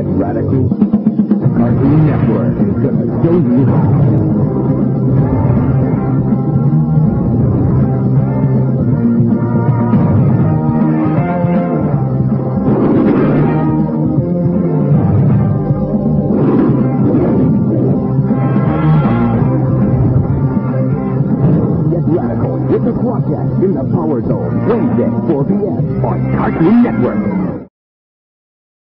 Get radical? Cartoon Network is gonna show you how. Get radical with the in the Power Zone Wednesday, 4 p.m. on Cartoon Network.